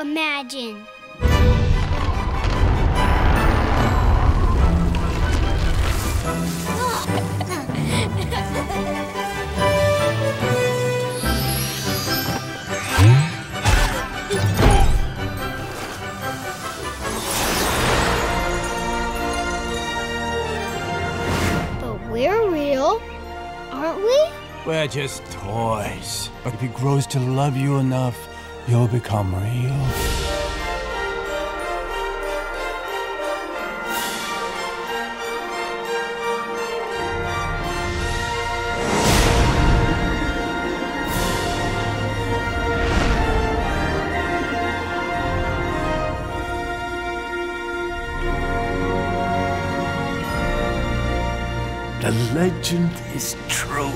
imagine. But we're real, aren't we? We're just toys. But if he grows to love you enough, you'll become real. The legend is true.